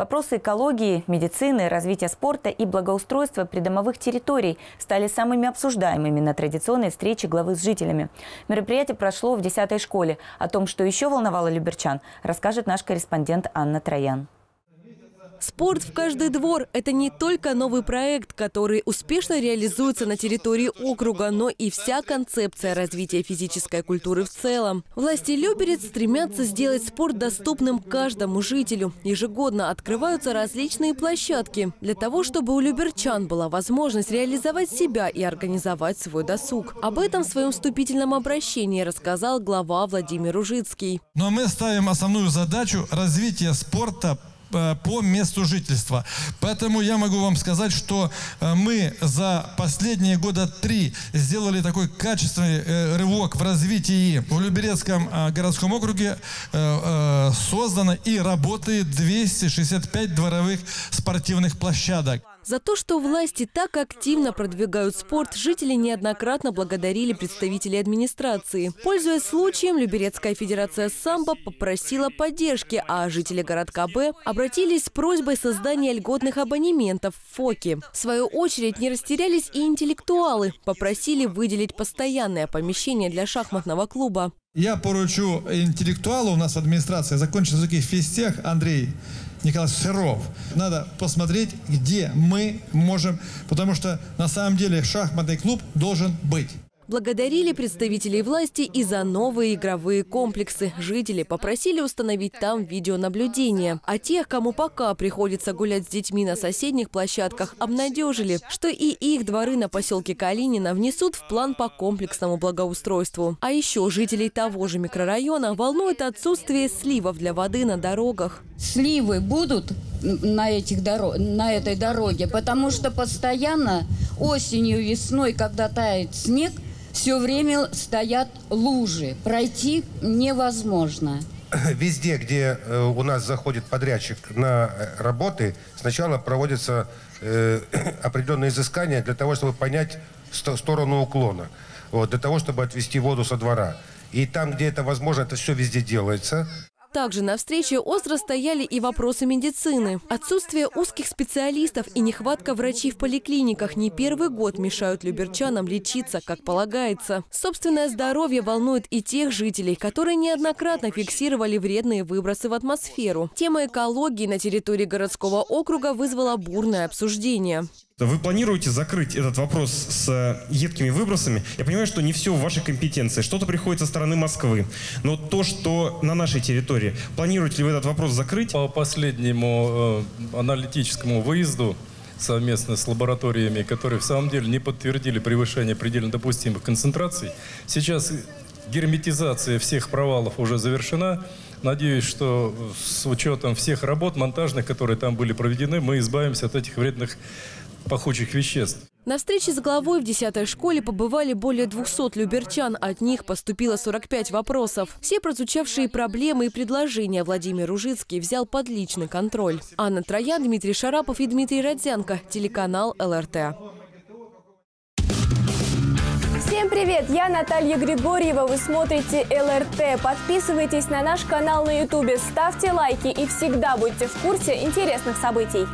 Вопросы экологии, медицины, развития спорта и благоустройства придомовых территорий стали самыми обсуждаемыми на традиционной встрече главы с жителями. Мероприятие прошло в 10-й школе. О том, что еще волновало люберчан, расскажет наш корреспондент Анна Троян. Спорт в каждый двор – это не только новый проект, который успешно реализуется на территории округа, но и вся концепция развития физической культуры в целом. Власти Люберец стремятся сделать спорт доступным каждому жителю. Ежегодно открываются различные площадки для того, чтобы у люберчан была возможность реализовать себя и организовать свой досуг. Об этом в своем вступительном обращении рассказал глава Владимир Ужицкий. Но мы ставим основную задачу развития спорта по месту жительства. Поэтому я могу вам сказать, что э, мы за последние года три сделали такой качественный э, рывок в развитии. В Люберецком городском округе создано и работает 265 дворовых спортивных площадок. За то, что власти так активно продвигают спорт, жители неоднократно благодарили представителей администрации. Пользуясь случаем, Люберецкая федерация самбо попросила поддержки, а жители городка Б обратились с просьбой создания льготных абонементов в ФОКе. В свою очередь не растерялись и интеллектуалы. Попросили выделить постоянное помещение для шахматного клуба. Я поручу интеллектуалу у нас в администрации, закончил языки физтех Андрей Николаевич Серов. Надо посмотреть, где мы можем, потому что на самом деле шахматный клуб должен быть. Благодарили представителей власти и за новые игровые комплексы. Жители попросили установить там видеонаблюдение. А тех, кому пока приходится гулять с детьми на соседних площадках, обнадежили, что и их дворы на поселке Калинина внесут в план по комплексному благоустройству. А еще жителей того же микрорайона волнует отсутствие сливов для воды на дорогах. Сливы будут на, этих дорог, на этой дороге, потому что постоянно осенью, весной, когда тает снег – все время стоят лужи. Пройти невозможно. Везде, где э, у нас заходит подрядчик на э, работы, сначала проводятся э, определенные изыскания для того, чтобы понять сторону уклона, вот, для того, чтобы отвести воду со двора. И там, где это возможно, это все везде делается. Также на встрече остро стояли и вопросы медицины. Отсутствие узких специалистов и нехватка врачей в поликлиниках не первый год мешают люберчанам лечиться, как полагается. Собственное здоровье волнует и тех жителей, которые неоднократно фиксировали вредные выбросы в атмосферу. Тема экологии на территории городского округа вызвала бурное обсуждение. Вы планируете закрыть этот вопрос с едкими выбросами? Я понимаю, что не все в вашей компетенции. Что-то приходит со стороны Москвы. Но то, что на нашей территории, планируете ли вы этот вопрос закрыть? По последнему э, аналитическому выезду совместно с лабораториями, которые в самом деле не подтвердили превышение предельно допустимых концентраций. Сейчас герметизация всех провалов уже завершена. Надеюсь, что с учетом всех работ монтажных, которые там были проведены, мы избавимся от этих вредных пахучих веществ. На встрече с главой в 10 школе побывали более 200 люберчан. От них поступило 45 вопросов. Все прозвучавшие проблемы и предложения Владимир Ружицкий взял под личный контроль. Анна Троян, Дмитрий Шарапов и Дмитрий Родзянко. Телеканал ЛРТ. Всем привет! Я Наталья Григорьева. Вы смотрите ЛРТ. Подписывайтесь на наш канал на YouTube, ставьте лайки и всегда будьте в курсе интересных событий.